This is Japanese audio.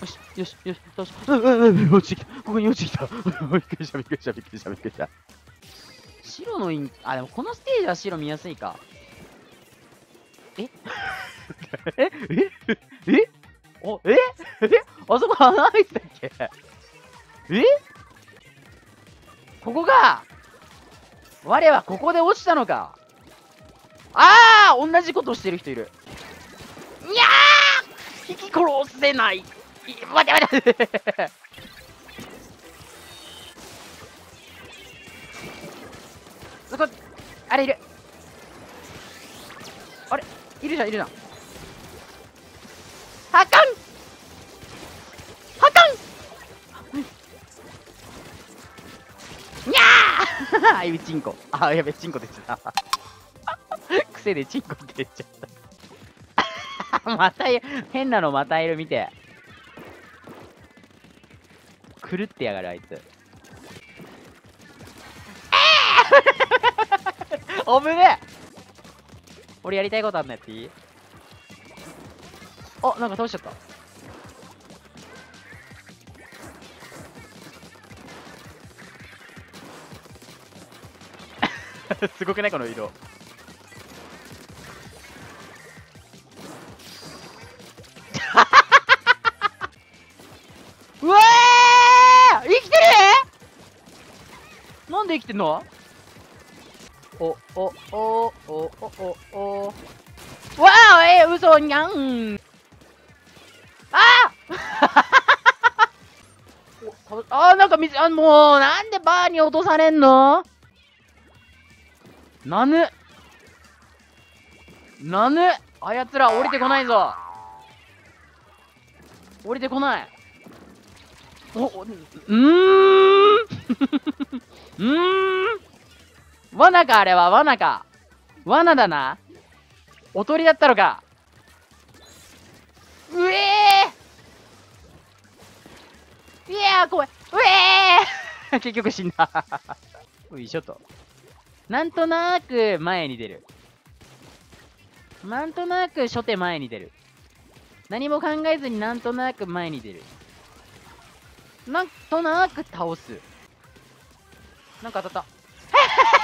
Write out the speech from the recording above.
よし、よし、よし、よし、うんうんうん、落ちてきた。ここに落ちてきた。びっくりした、びっくりした、びっくりした、びっくりした。白のイン、あ、でもこのステージは白見やすいか。え？え？え？え？お、え？え？あそこ穴開いてたっけ？え？ここが我はここで落ちたのか。ああ同じことしてる人いる。にゃー！引き殺せないい待って待ってそこ、あれいる。あれいるじゃん、いるじゃん。はかんはかんにゃーあ、いうチンコ。あ、やべ、チンコ出ちゃった。癖でチンコ出ちゃった。また変なのまたいる見て。狂ってやがる、あいつ。おぶね俺やりたいことあんのやっていい？あ、なんか倒しちゃった。すごくない？この色。で生きてんの？お、お、お、お、お、お、お。わあえー、嘘にゃん。あー！おあー、なんか水、あ、もう、なんでバーに落とされんの？なぬなぬあやつら降りてこないぞ。降りてこない。お、おうん。ーん。罠かあれは罠か。罠だな。おとりだったのか。うえー。いやー怖い。うえー。結局死んだ。よいしょと。なんとなく前に出る。なんとなく初手前に出る。何も考えずになんとなく前に出る。なんとなく倒す。なんか当たった。